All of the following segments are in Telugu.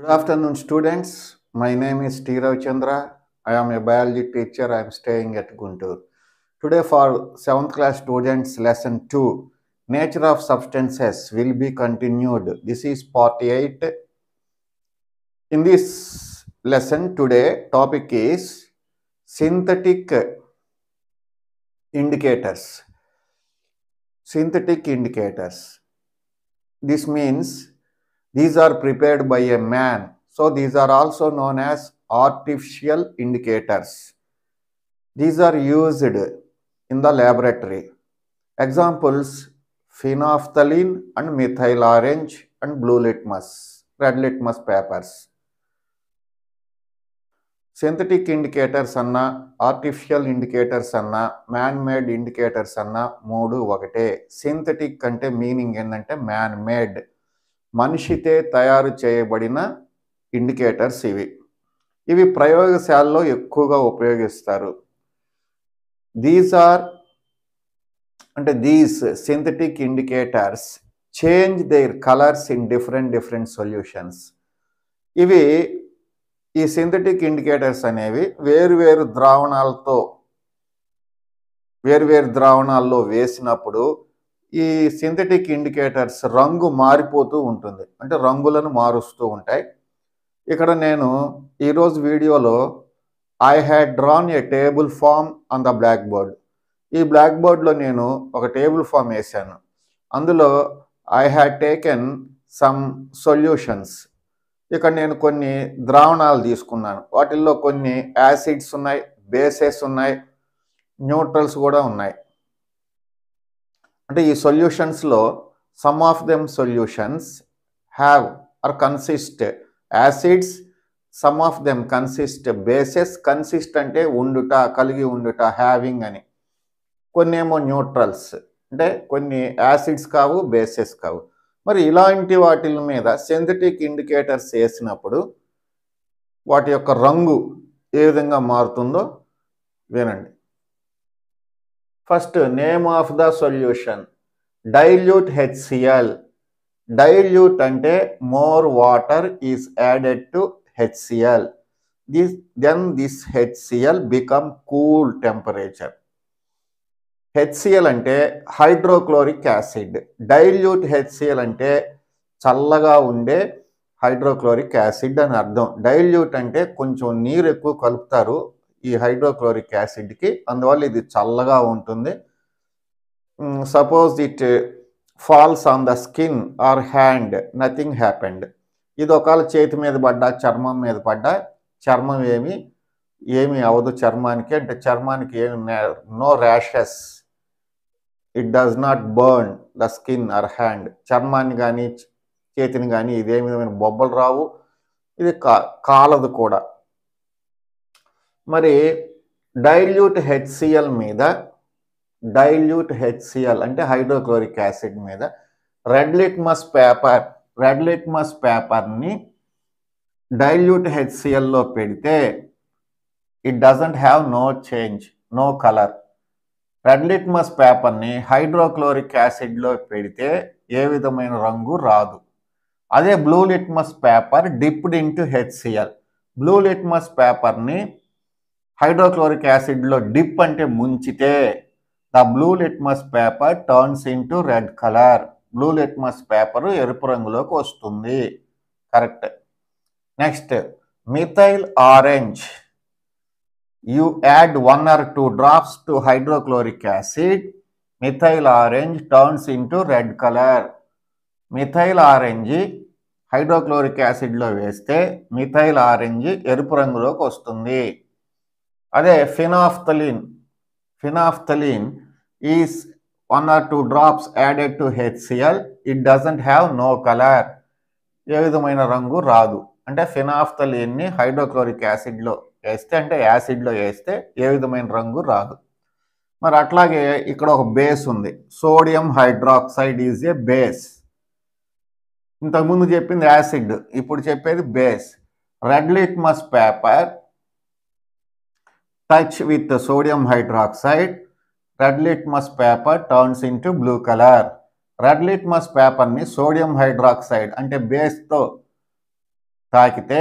Good afternoon, students. My name is T. Ravichandra. I am a biology teacher. I am staying at Guntur. Today, for 7th class students, lesson 2 Nature of Substances will be continued. This is part 8. In this lesson, today, topic is synthetic indicators. Synthetic indicators. This means these are prepared by a man. So these are also known as artificial indicators. These are used in the laboratory. Examples phenolphthalein and methyl orange and blue litmus, red litmus papers. Synthetic indicators అన్న ఆర్టిఫిషియల్ ఇండికేటర్స్ అన్న మ్యాన్ మేడ్ ఇండికేటర్స్ అన్న మూడు ఒకటే సింథటిక్ అంటే మీనింగ్ ఏంటంటే మ్యాన్ మేడ్ మనిషితే తయారు చేయబడిన ఇండికేటర్స్ ఇవి. ఇవి ప్రయోగశాలలో ఎక్కువగా ఉపయోగిస్తారు. దీస్ ఆర్ అంటే these synthetic indicators change their colours in different different solutions ఇవి ఈ సింథటిక్ ఇండికేటర్స్ అనేవి వేరువేరు ద్రావణాలతో వేరువేరు ద్రావణాల్లో వేసినప్పుడు ఈ సింథటిక్ ఇండికేటర్స్ రంగు మారిపోతూ ఉంటుంది. అంటే రంగులను మారుస్తూ ఉంటాయి. ఇక్కడ నేను ఈరోజు వీడియోలో I had drawn a table form on the black board ఈ బ్లాక్ బోర్డ్లో నేను ఒక టేబుల్ ఫామ్ వేసాను అందులో I had taken some solutions ఇక్కడ నేను కొన్ని ద్రావణాలు తీసుకున్నాను. వాటిల్లో కొన్ని యాసిడ్స్ ఉన్నాయి బేసెస్ ఉన్నాయి న్యూట్రల్స్ కూడా ఉన్నాయి. అంటే ఈ సొల్యూషన్స్లో some of them solutions have are consist acids some of them consist bases consist అంటే ఉండుట కలిగి ఉండుట హ్యావింగ్ అని. కొన్ని ఏమో న్యూట్రల్స్ అంటే కొన్ని యాసిడ్స్ కావు బేసెస్ కావు. మరి ఇలాంటి వాటి మీద సింథటిక్ ఇండికేటర్స్ వేసినప్పుడు వాటి యొక్క రంగు ఏ విధంగా మారుతుందో వినండి. First name of the solution. Dilute HCl. Dilute అంటే more water is added to HCl. This then this HCl become cool temperature. HCl అంటే హైడ్రోక్లోరిక్ యాసిడ్. డైల్యూట్ హెచ్సిఎల్ అంటే చల్లగా ఉండే హైడ్రోక్లోరిక్ యాసిడ్ అని అర్థం. డైల్యూట్ అంటే కొంచెం నీరు ఎక్కువ కలుపుతారు ఈ హైడ్రోక్లోరిక్ యాసిడ్కి. అందువల్ల ఇది చల్లగా ఉంటుంది. Suppose it falls on the skin or hand nothing happened. ఇది ఒకవేళ చేతి మీద పడ్డా చర్మం మీద పడ్డా చర్మం ఏమి ఏమి అవదు చర్మానికి. అంటే చర్మానికి ఏమి no rashes. It does not burn the skin or hand చర్మాన్ని కానీ చేతిని కానీ ఇదేమి విధమైన బొబ్బలు రావు. ఇది కా కాలదు కూడా. మరి డైల్యూట్ హెచ్సిఎల్ మీద డైల్యూట్ హెచ్సిఎల్ అంటే హైడ్రోక్లోరిక్ యాసిడ్ మీద red litmus paper red litmus పేపర్ని డైల్యూట్ హెచ్సిఎల్లో పెడితే it doesn't have no change no colour red litmus పేపర్ని హైడ్రోక్లోరిక్ యాసిడ్లో పెడితే ఏ విధమైన రంగు రాదు. అదే blue litmus paper dipped into HCl blue litmus పేపర్ని హైడ్రోక్లోరిక్ యాసిడ్లో డిప్ అంటే ముంచితే the blue litmus paper turns into red colour. Blue litmus paper ఎరుపు రంగులోకి వస్తుంది. Correct. Next methyl orange. You add one or two drops to hydrochloric acid. Methyl orange turns into red colour. Methyl orange hydrochloric యాసిడ్లో వేస్తే మిథైల్ ఆరెంజ్ ఎరుపు రంగులోకి వస్తుంది. అదే phenolphthalein. Phenolphthalein is one or two drops added to HCl it doesn't have no colour ఏ విధమైన రంగు రాదు. అంటే ఫినాఫ్థలిన్ని హైడ్రోక్లోరిక్ యాసిడ్లో వేస్తే అంటే యాసిడ్లో వేస్తే ఏ విధమైన రంగు రాదు. మరి అట్లాగే ఇక్కడ ఒక బేస్ ఉంది. Sodium hydroxide is a base ఇంతకుముందు చెప్పింది యాసిడ్ ఇప్పుడు చెప్పేది base red litmus paper touch with sodium hydroxide red litmus paper turns into blue colour red litmus పేపర్ని సోడియం హైడ్రాక్సైడ్ అంటే బేస్తో తాకితే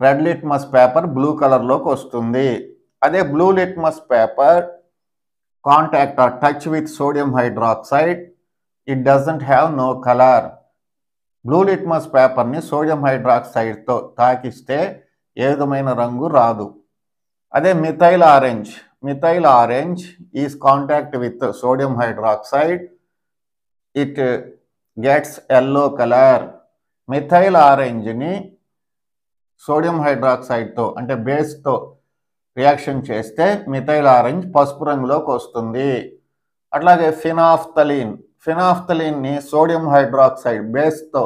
రెడ్ లిట్మస్ పేపర్ బ్లూ కలర్లోకి వస్తుంది. అదే blue litmus paper contact or touch with sodium hydroxide it doesn't have no colour blue litmus పేపర్ని సోడియం హైడ్రాక్సైడ్తో తాకిస్తే ఏ విధమైన రంగు రాదు. అదే methyl orange. Methyl orange is contact with sodium hydroxide it gets yellow colour methyl ఆరెంజ్ని sodium హైడ్రాక్సైడ్తో అంటే బేస్తో రియాక్షన్ చేస్తే మిథైల్ ఆరెంజ్ పసుపు రంగులోకి వస్తుంది. అట్లాగే ఫినాఫ్తలీన్ ఫినాఫ్తలీన్ని సోడియం హైడ్రాక్సైడ్ బేస్తో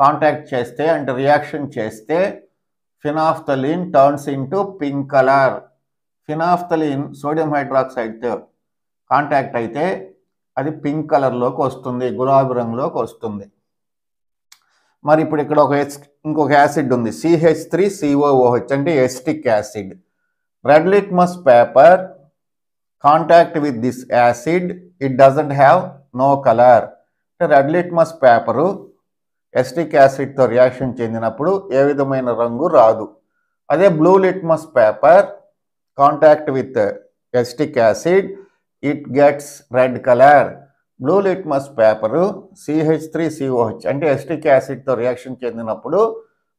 కాంటాక్ట్ చేస్తే అంటే రియాక్షన్ చేస్తే phenolphthalein turns into pink colour phenolphthalein sodium హైడ్రాక్సైడ్తో contact అయితే అది పింక్ కలర్లోకి వస్తుంది గులాబీ రంగులోకి వస్తుంది. మరి ఇప్పుడు ఇక్కడ ఒక ఎస్ ఇంకొక యాసిడ్ ఉంది. సిహెచ్ త్రీ సిఓఓహెచ్ అంటే acetic acid red litmus paper contact with this acid it doesn't have no colour అంటే రెడ్ లిట్మస్ పేపరు ఎస్టిక్ యాసిడ్తో రియాక్షన్ చెందినప్పుడు ఏ విధమైన రంగు రాదు. అదే blue litmus paper contact with acetic acid it gets red colour. Blue litmus paper CH three COOH అంటే ఎస్టిక్ యాసిడ్తో reaction చెందినప్పుడు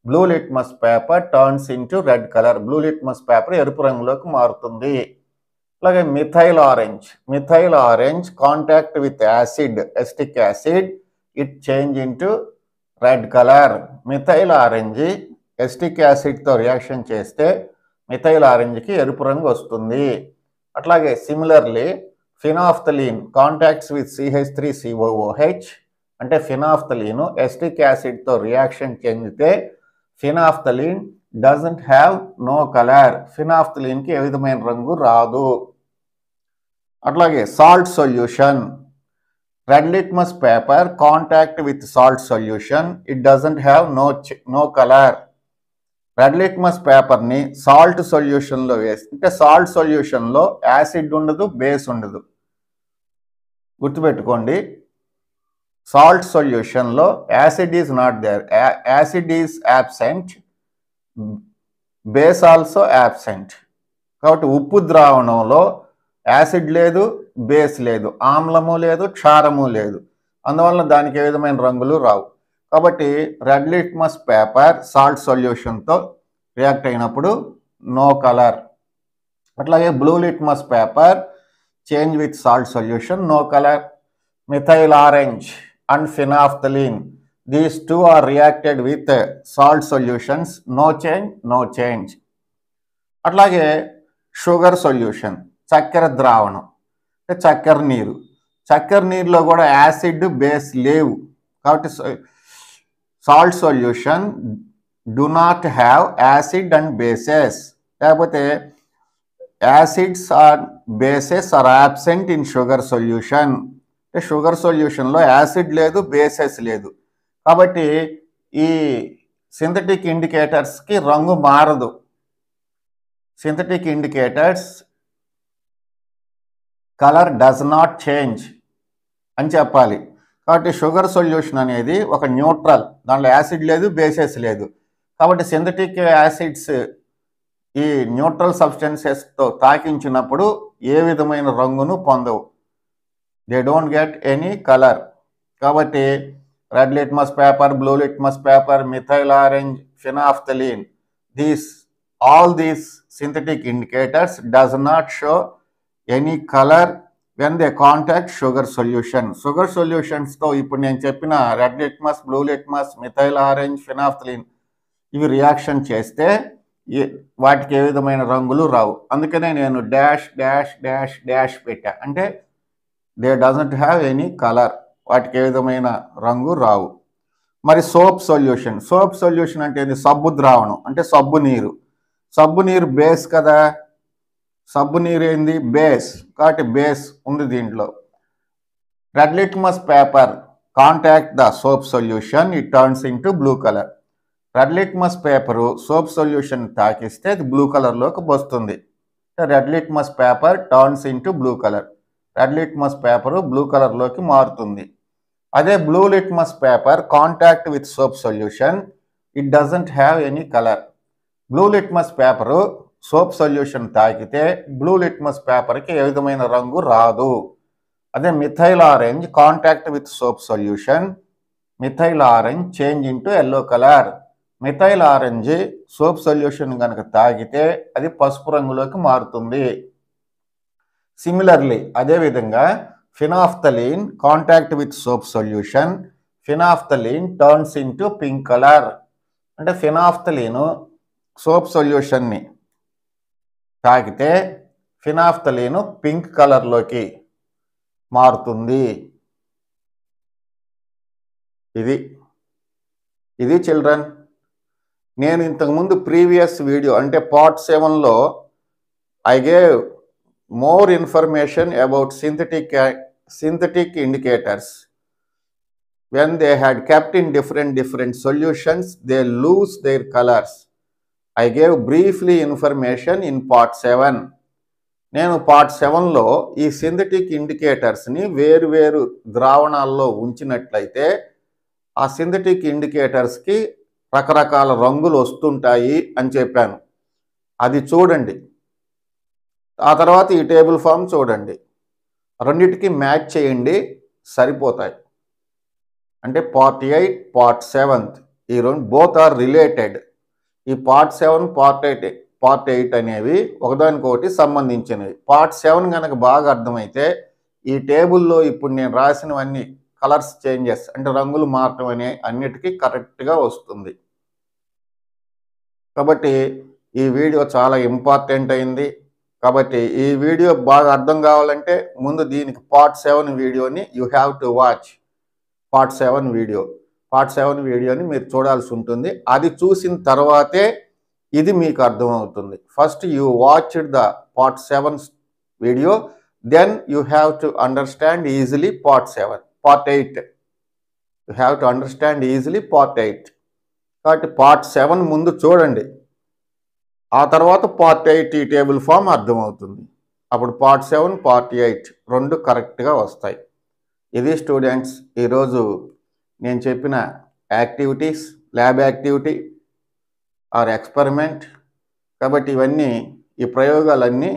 blue litmus paper turns into red colour. Blue litmus paper ఎరుపు రంగులోకి మారుతుంది. అలాగే methyl orange. Methyl orange contact with acid acetic acid it change into red colour methyl orange acetic యాసిడ్తో reaction చేస్తే మిథైల్ ఆరెంజ్కి ఎరుపు రంగు వస్తుంది. అట్లాగే similarly phenolphthalein contacts with CH three COOH అంటే ఫినాఫ్తలీన్ ఎస్టిక్ యాసిడ్తో రియాక్షన్ చెందితే phenolphthalein doesn't have no colour ఫినాఫ్థలీన్కి ఏ విధమైన రంగు రాదు. అట్లాగే salt solution red litmus paper contact with salt solution it doesn't have no no colour red litmus పేపర్ని సాల్ట్ సొల్యూషన్లో వేసి అంటే సాల్ట్ సొల్యూషన్లో యాసిడ్ ఉండదు బేస్ ఉండదు. గుర్తుపెట్టుకోండి. Salt సొల్యూషన్లో acid is not there acid is absent base also absent కాబట్టి ఉప్పు ద్రావణంలో యాసిడ్ లేదు బేస్ లేదు ఆమ్లము లేదు క్షారము లేదు. అందువల్ల దానికి ఏ విధమైన రంగులు రావు. కాబట్టి రెడ్ లిట్మస్ పేపర్ సాల్ట్ సొల్యూషన్తో రియాక్ట్ అయినప్పుడు నో కలర్. అట్లాగే blue litmus paper change with salt solution no colour. Methyl orange and phenolphthalein these two are reacted with salt solutions no change no change. అట్లాగే షుగర్ సొల్యూషన్ చక్కెర ద్రావణం. చక్కెర నీరు. చక్కెర నీరులో కూడా యాసిడ్ బేస్ లేవు. కాబట్టి salt solution do not have acid and bases. లేకపోతే acids or bases are absent in sugar solution. అంటే షుగర్ సొల్యూషన్లో యాసిడ్ లేదు బేసెస్ లేదు. కాబట్టి ఈ సింథటిక్ ఇండికేటర్స్కి రంగు మారదు. Synthetic indicators colour does not change అని చెప్పాలి. కాబట్టి షుగర్ సొల్యూషన్ అనేది ఒక న్యూట్రల్ దాంట్లో యాసిడ్ లేదు బేసెస్ లేదు. కాబట్టి సింథటిక్ యాసిడ్స్ ఈ న్యూట్రల్ సబ్స్టెన్సెస్తో తాకించినప్పుడు ఏ విధమైన రంగును పొందవు. They don't get any colour కాబట్టి red litmus paper blue litmus paper methyl orange phenolphthalein these all these synthetic indicators does not show any colour when they contact sugar solution. Sugar సొల్యూషన్స్తో ఇప్పుడు నేను చెప్పిన red litmus blue litmus methyl orange phenolphthalein ఇవి రియాక్షన్ చేస్తే ఈ- వాటికి ఏ విధమైన రంగులు రావు. అందుకనే నేను డాష్ డాష్ డాష్ డాష్ పెట్టా. అంటే they doesn't have any colour. వాటికి ఏ విధమైన రంగు రావు. మరి సోప్ సొల్యూషన్. సోప్ సొల్యూషన్ అంటే ఏంది? సబ్బు ద్రావణం. అంటే సబ్బు నీరు. సబ్బు నీరు బేస్ కదా. సబ్బు నీరు ఏంది బేస్. కాబట్టి బేస్ ఉంది దీంట్లో. Red litmus paper contact the soap solution it turns into blue colour. Red litmus paper soap solution తాకిస్తే అది బ్లూ కలర్లోకి వస్తుంది. Red litmus paper turns in blue colour. Red litmus paper blue కలర్లోకి మారుతుంది. అదే blue litmus paper contact with soap solution it doesn't have any colour. Blue litmus paper soap solution తాకితే బ్లూ లిట్మస్ పేపర్కి ఏ విధమైన రంగు రాదు. అదే methyl orange contact with soap solution methyl orange change into yellow colour. Methyl orange soap solution కనుక తాగితే అది పసుపు రంగులోకి మారుతుంది. సిమిలర్లీ అదేవిధంగా phenolphthalein contact with soap solution phenolphthalein turns into pink colour. అంటే ఫినాఫ్తలీను సోప్ సొల్యూషన్ని తాకితే ఫినాఫ్తలీను పింక్ కలర్లోకి మారుతుంది. ఇది ఇది చిల్డ్రన్. నేను ఇంతకుముందు ప్రీవియస్ వీడియో అంటే పార్ట్ సెవెన్లో I gave more information about synthetic synthetic indicators. when they had kept in different different solutions they lose their colors I gave briefly information in part seven నేను పార్ట్ సెవెన్లో ఈ సింథటిక్ ఇండికేటర్స్ని వేరు వేరు ద్రావణాల్లో ఉంచినట్లయితే ఆ సింథటిక్ ఇండికేటర్స్కి రకరకాల రంగులు వస్తుంటాయి అని చెప్పాను. అది చూడండి. ఆ తర్వాత ఈ టేబుల్ ఫామ్ చూడండి. రెండిటికి మ్యాచ్ చేయండి సరిపోతాయి. అంటే పార్ట్ ఎయిట్ పార్ట్ సెవెంత్ ఈ రెండు బోత్ ఆర్ రిలేటెడ్ ఈ part seven part eight part eight అనేవి ఒకదానికొకటి సంబంధించినవి. పార్ట్ సెవెన్ కనుక బాగా అర్థమైతే ఈ టేబుల్లో ఇప్పుడు నేను రాసినవన్నీ కలర్స్ చేంజెస్ అంటే రంగులు మారటం అనే అన్నిటికీ కరెక్ట్గా వస్తుంది. కాబట్టి ఈ వీడియో చాలా ఇంపార్టెంట్ అయింది. కాబట్టి ఈ వీడియో బాగా అర్థం కావాలంటే ముందు దీనికి పార్ట్ సెవెన్ వీడియోని you have to watch part seven video part seven వీడియోని మీరు చూడాల్సి ఉంటుంది. అది చూసిన తర్వాతే ఇది మీకు అర్థమవుతుంది. First you watch the part seven video then you have to understand easily part seven part eight you have to understand easily part eight కాబట్టి పార్ట్ సెవెన్ ముందు చూడండి. ఆ తర్వాత పార్ట్ ఎయిట్ ఈ టేబుల్ ఫామ్ అర్థమవుతుంది. అప్పుడు పార్ట్ సెవెన్ పార్ట్ ఎయిట్ రెండు కరెక్ట్గా వస్తాయి. ఇది స్టూడెంట్స్ ఈరోజు నేను చెప్పిన activities lab activity or experiment. కాబట్టి ఇవన్నీ ఈ ప్రయోగాలన్నీ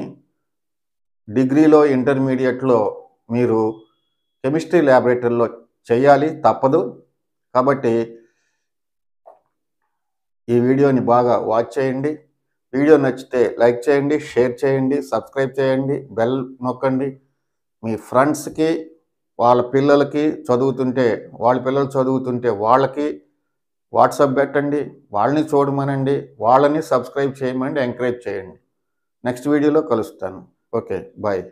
డిగ్రీలో ఇంటర్మీడియట్లో మీరు కెమిస్ట్రీ ల్యాబొరేటరీలో చేయాలి తప్పదు. కాబట్టి ఈ వీడియోని బాగా వాచ్ చేయండి. వీడియో నచ్చితే లైక్ చేయండి షేర్ చేయండి సబ్స్క్రైబ్ చేయండి బెల్ నొక్కండి. మీ ఫ్రెండ్స్కి వాళ్ళ పిల్లలకి చదువుతుంటే వాళ్ళ పిల్లలు చదువుతుంటే వాళ్ళకి వాట్సాప్ పెట్టండి వాళ్ళని చూడమనండి వాళ్ళని సబ్స్క్రైబ్ చేయమని ఎంకరేజ్ చేయండి. నెక్స్ట్ వీడియోలో కలుస్తాను. Okay bye.